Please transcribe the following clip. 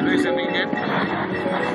highway ज़मीन है